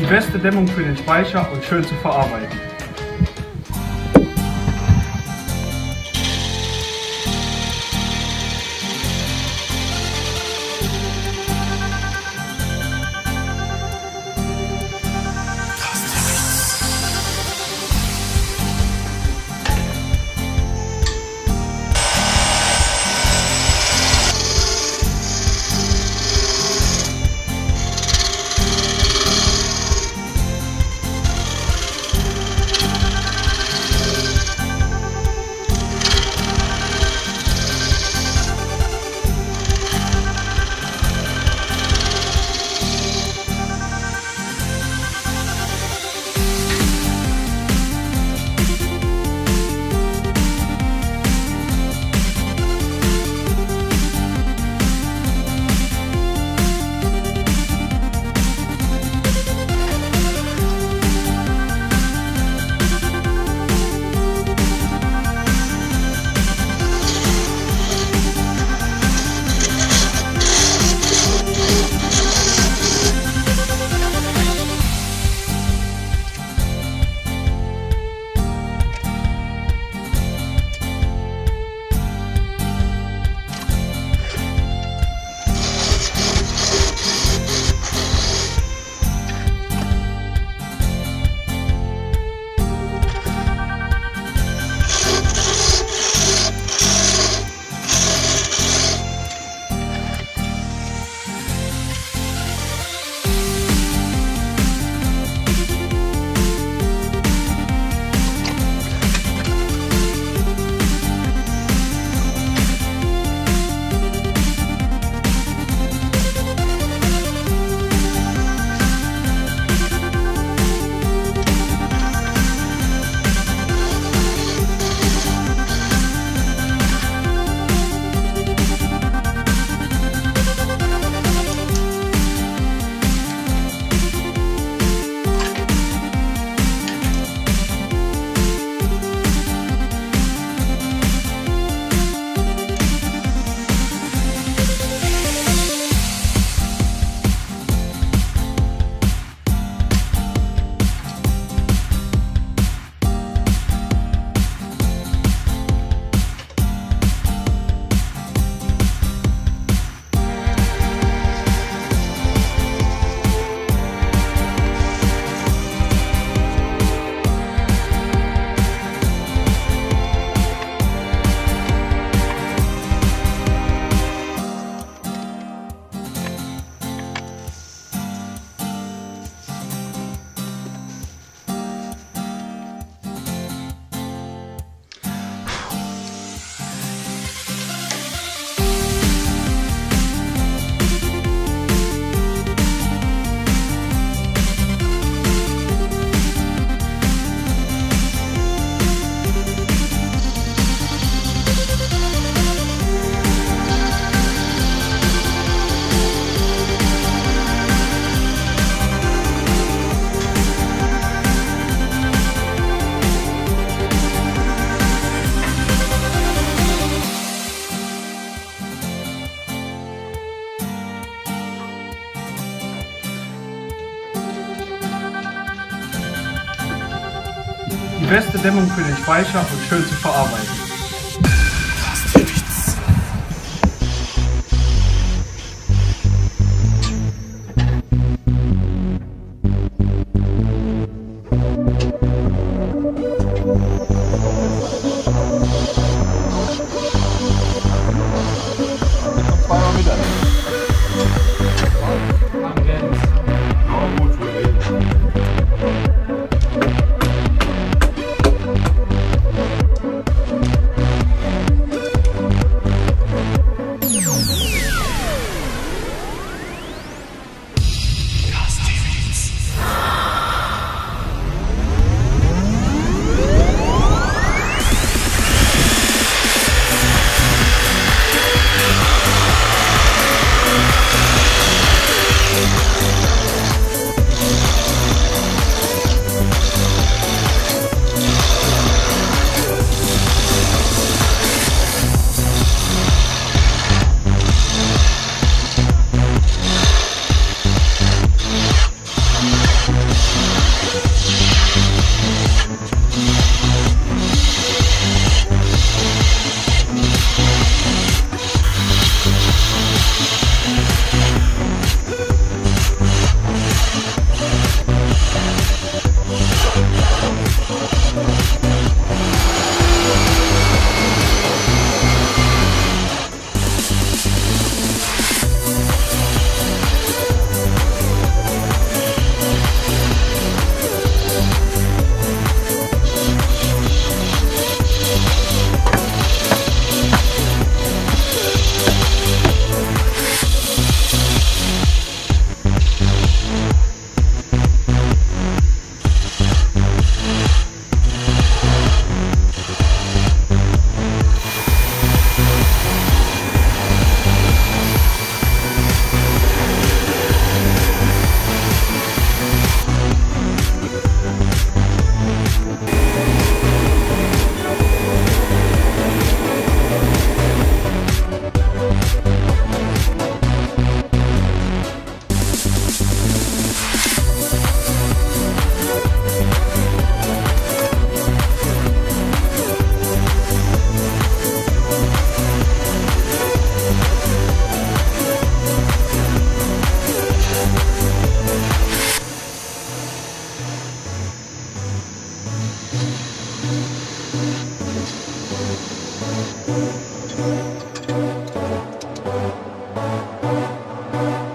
Die beste Dämmung für den Speicher und schön zu verarbeiten. Beste Dämmung für den Speicher und schön zu verarbeiten. Música